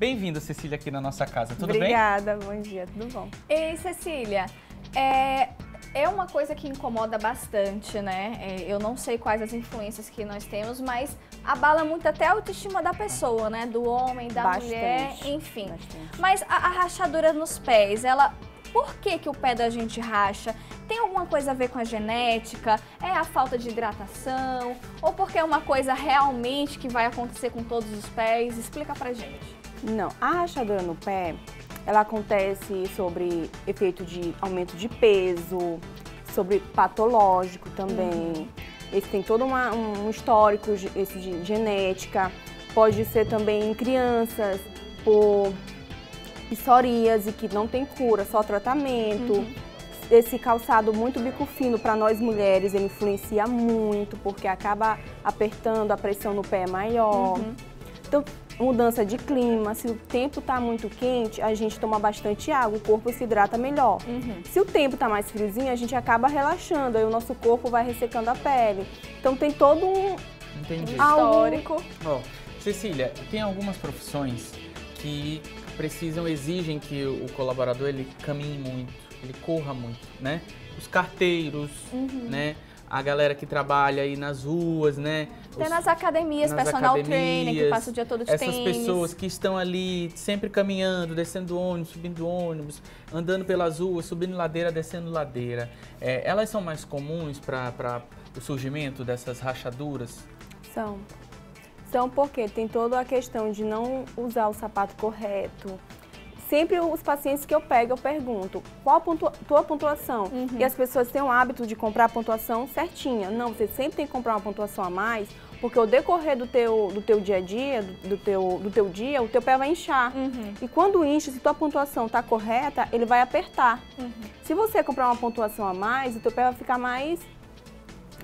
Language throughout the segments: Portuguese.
Bem-vinda, Cecília, aqui na nossa casa. Tudo Obrigada, bem? Obrigada, bom dia, tudo bom. Ei, Cecília, é, é uma coisa que incomoda bastante, né? É, eu não sei quais as influências que nós temos, mas abala muito até a autoestima da pessoa, né? Do homem, da bastante, mulher, enfim. Bastante. Mas a, a rachadura nos pés, ela por que, que o pé da gente racha? Tem alguma coisa a ver com a genética? É a falta de hidratação? Ou porque é uma coisa realmente que vai acontecer com todos os pés? Explica pra gente. Não, a rachadura no pé, ela acontece sobre efeito de aumento de peso, sobre patológico também. Uhum. Esse tem todo uma, um histórico esse de genética. Pode ser também em crianças por psoríase, que não tem cura, só tratamento. Uhum. Esse calçado muito bico fino para nós mulheres, ele influencia muito, porque acaba apertando, a pressão no pé é maior. Uhum. Então, mudança de clima, se o tempo está muito quente, a gente toma bastante água, o corpo se hidrata melhor. Uhum. Se o tempo está mais friozinho, a gente acaba relaxando, aí o nosso corpo vai ressecando a pele. Então tem todo um Entendi. histórico. Oh, Cecília, tem algumas profissões que precisam, exigem que o colaborador ele caminhe muito, ele corra muito, né? Os carteiros, uhum. né? A galera que trabalha aí nas ruas, né? Até Os, nas academias, nas personal academias, trainer, que passa o dia todo de essas tênis. pessoas que estão ali sempre caminhando, descendo ônibus, subindo ônibus, andando pelas ruas, subindo ladeira, descendo ladeira. É, elas são mais comuns para o surgimento dessas rachaduras? São. São porque tem toda a questão de não usar o sapato correto. Sempre os pacientes que eu pego, eu pergunto, qual a pontua tua pontuação? Uhum. E as pessoas têm o hábito de comprar a pontuação certinha. Não, você sempre tem que comprar uma pontuação a mais, porque o decorrer do teu, do teu dia a dia, do, teu, do teu dia, o teu pé vai inchar. Uhum. E quando incha, se tua pontuação está correta, ele vai apertar. Uhum. Se você comprar uma pontuação a mais, o teu pé vai ficar mais,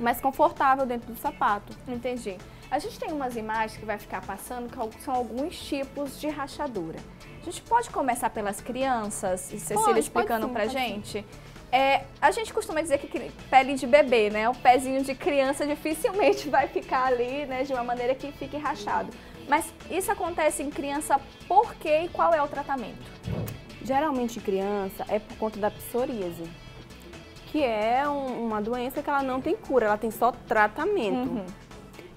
mais confortável dentro do sapato. Entendi. A gente tem umas imagens que vai ficar passando que são alguns tipos de rachadura. A gente pode começar pelas crianças, e Cecília pode, explicando sim, pra gente. É, a gente costuma dizer que pele de bebê, né? O pezinho de criança dificilmente vai ficar ali, né? De uma maneira que fique rachado. Mas isso acontece em criança por quê e qual é o tratamento? Geralmente criança é por conta da psoríase, que é um, uma doença que ela não tem cura, ela tem só tratamento. Uhum.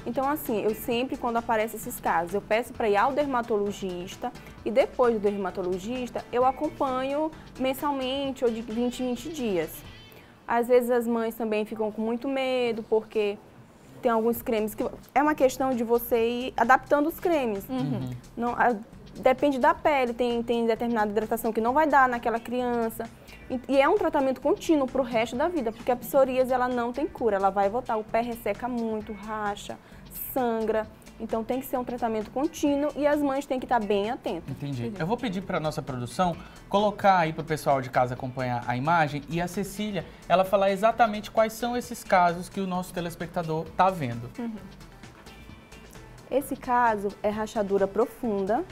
Então, assim, eu sempre, quando aparecem esses casos, eu peço para ir ao dermatologista e depois do dermatologista, eu acompanho mensalmente ou de 20 em 20 dias. Às vezes as mães também ficam com muito medo, porque tem alguns cremes que... É uma questão de você ir adaptando os cremes. Uhum. Não, depende da pele, tem, tem determinada hidratação que não vai dar naquela criança. E, e é um tratamento contínuo para o resto da vida, porque a psoríase ela não tem cura, ela vai voltar, o pé resseca muito, racha, sangra. Então tem que ser um tratamento contínuo e as mães têm que estar bem atentas. Entendi. Eu vou pedir para nossa produção colocar aí para o pessoal de casa acompanhar a imagem e a Cecília, ela falar exatamente quais são esses casos que o nosso telespectador está vendo. Uhum. Esse caso é rachadura profunda.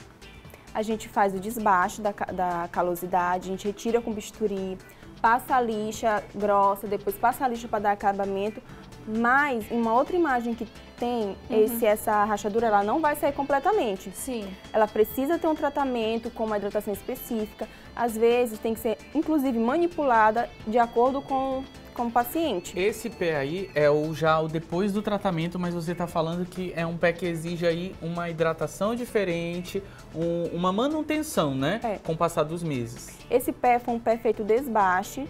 A gente faz o desbaixo da, da calosidade, a gente retira com bisturi, passa a lixa grossa, depois passa a lixa para dar acabamento, mas uma outra imagem que tem, uhum. esse, essa rachadura, ela não vai sair completamente. Sim. Ela precisa ter um tratamento com uma hidratação específica. Às vezes tem que ser, inclusive, manipulada de acordo com, com o paciente. Esse pé aí é o já o depois do tratamento, mas você está falando que é um pé que exige aí uma hidratação diferente, um, uma manutenção, né? É. Com o passar dos meses. Esse pé foi um pé feito desbaste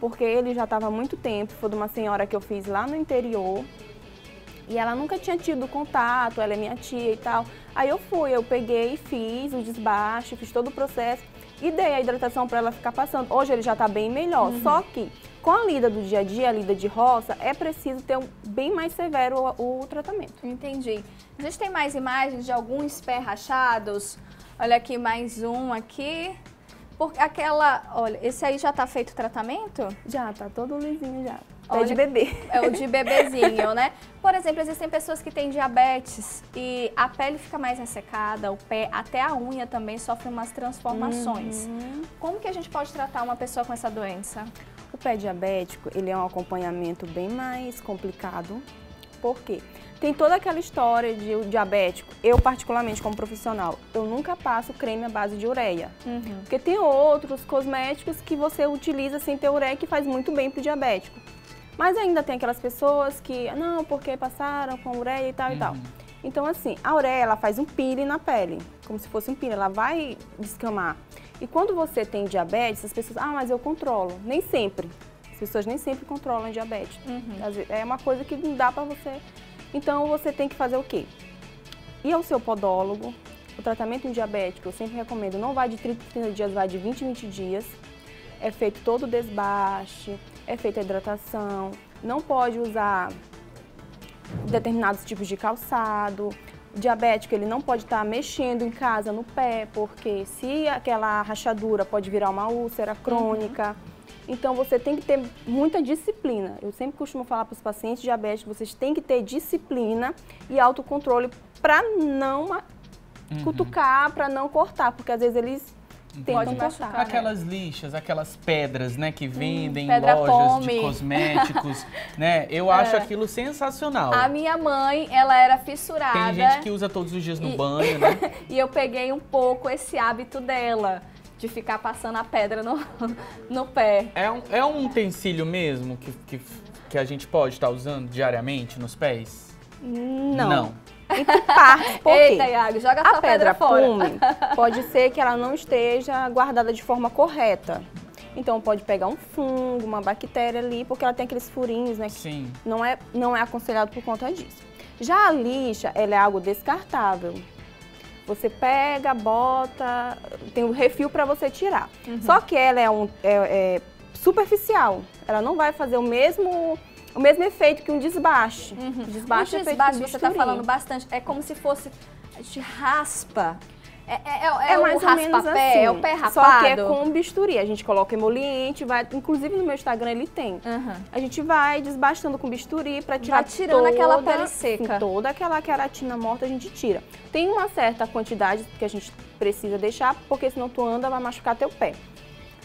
porque ele já estava há muito tempo, foi de uma senhora que eu fiz lá no interior, e ela nunca tinha tido contato, ela é minha tia e tal. Aí eu fui, eu peguei, fiz o desbaste, fiz todo o processo e dei a hidratação para ela ficar passando. Hoje ele já está bem melhor, uhum. só que com a lida do dia a dia, a lida de roça, é preciso ter um, bem mais severo o, o tratamento. Entendi. A gente tem mais imagens de alguns pés rachados. Olha aqui mais um aqui. Porque aquela, olha, esse aí já tá feito tratamento? Já, tá todo lisinho já. Olha, é de bebê. É o de bebezinho, né? Por exemplo, existem pessoas que têm diabetes e a pele fica mais ressecada, o pé, até a unha também sofre umas transformações. Uhum. Como que a gente pode tratar uma pessoa com essa doença? O pé diabético, ele é um acompanhamento bem mais complicado, Por quê? Tem toda aquela história de o diabético. Eu, particularmente, como profissional, eu nunca passo creme à base de ureia. Uhum. Porque tem outros cosméticos que você utiliza sem ter ureia que faz muito bem para o diabético. Mas ainda tem aquelas pessoas que, não, porque passaram com ureia e tal uhum. e tal. Uhum. Então, assim, a ureia, ela faz um peeling na pele, como se fosse um peeling, ela vai descamar. E quando você tem diabetes, as pessoas, ah, mas eu controlo. Nem sempre. As pessoas nem sempre controlam diabetes. Uhum. É uma coisa que não dá pra você. Então, você tem que fazer o quê? Ir ao seu podólogo. O tratamento em diabético, eu sempre recomendo, não vai de 30 30 dias, vai de 20 20 dias. É feito todo o desbaste, é feita a hidratação. Não pode usar determinados tipos de calçado. O diabético ele não pode estar mexendo em casa no pé, porque se aquela rachadura pode virar uma úlcera crônica. Uhum. Então você tem que ter muita disciplina. Eu sempre costumo falar para os pacientes diabéticos, vocês têm que ter disciplina e autocontrole para não uhum. cutucar, para não cortar, porque às vezes eles Pode machucar. Né? Aquelas lixas, aquelas pedras, né, que hum, vendem hum, em lojas pome. de cosméticos, né? Eu acho é. aquilo sensacional. A minha mãe, ela era fissurada. Tem gente que usa todos os dias no e... banho, né? e eu peguei um pouco esse hábito dela de ficar passando a pedra no, no pé. É um, é um utensílio mesmo que, que, que a gente pode estar usando diariamente nos pés? Não. Não entre partes. Por Eita, Iago, joga a, a pedra, pedra fora. Pume, pode ser que ela não esteja guardada de forma correta. Então pode pegar um fungo, uma bactéria ali, porque ela tem aqueles furinhos, né? Sim. Não é, não é aconselhado por conta disso. Já a lixa, ela é algo descartável. Você pega, bota, tem o um refil para você tirar. Uhum. Só que ela é, um, é, é superficial. Ela não vai fazer o mesmo o mesmo efeito que um desbaste. Uhum. Desbaste, o desbaste é você está falando bastante, é como se fosse, a gente raspa. É, é, é, é mais o ou menos assim. É o pé rapado. Só que é com bisturi. A gente coloca emoliente, vai, inclusive no meu Instagram ele tem. Uhum. A gente vai desbastando com bisturi para tirar vai tirando toda, aquela pele seca. Sim, toda aquela queratina morta a gente tira. Tem uma certa quantidade que a gente precisa deixar, porque senão tu anda vai machucar teu pé.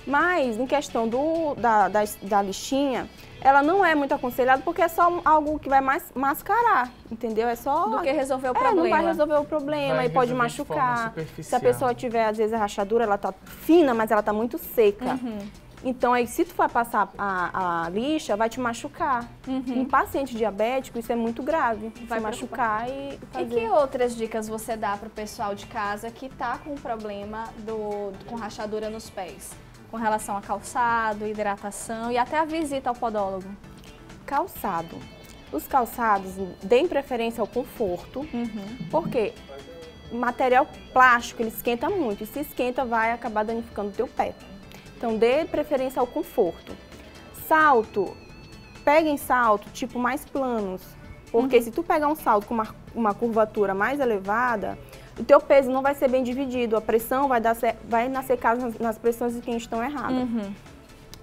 Mas em questão do, da, da, da lixinha, ela não é muito aconselhada porque é só algo que vai mais mascarar, entendeu? É só. Do que resolver o é, problema. Não vai resolver o problema vai e pode machucar. Se a pessoa tiver, às vezes, a rachadura, ela tá fina, mas ela tá muito seca. Uhum. Então, aí, se tu for passar a, a lixa, vai te machucar. Uhum. Em paciente diabético, isso é muito grave. Vai machucar e fazer... E que outras dicas você dá para o pessoal de casa que tá com problema do, com rachadura nos pés? Com relação a calçado, hidratação e até a visita ao podólogo? Calçado. Os calçados deem preferência ao conforto, uhum. porque material plástico ele esquenta muito e se esquenta vai acabar danificando o teu pé. Então dê preferência ao conforto. Salto, peguem salto tipo mais planos, porque uhum. se tu pegar um salto com uma, uma curvatura mais elevada, o teu peso não vai ser bem dividido, a pressão vai, dar, vai nascer caso nas, nas pressões de quem estão erradas. Uhum.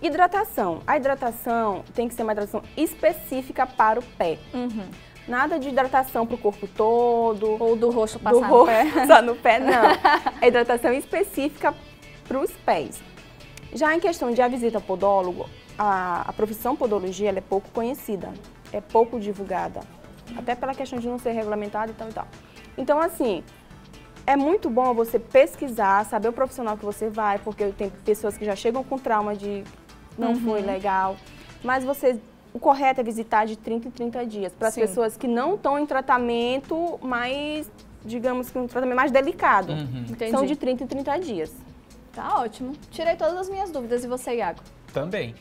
Hidratação. A hidratação tem que ser uma hidratação específica para o pé. Uhum. Nada de hidratação para o corpo todo. Ou do rosto passar do no rosto, pé. Só no pé, não. É hidratação específica para os pés. Já em questão de a visita ao podólogo, a, a profissão podologia é pouco conhecida, é pouco divulgada. Até pela questão de não ser regulamentada e tal e tal. Então, assim, é muito bom você pesquisar, saber o profissional que você vai, porque tem pessoas que já chegam com trauma de não uhum. foi legal. Mas você, o correto é visitar de 30 em 30 dias. Para as pessoas que não estão em tratamento mais, digamos que um tratamento mais delicado. Uhum. São de 30 em 30 dias. Tá ótimo. Tirei todas as minhas dúvidas. E você, Iago? Também.